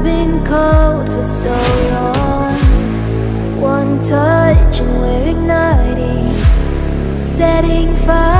I've been cold for so long. One touch and we're igniting Setting fire.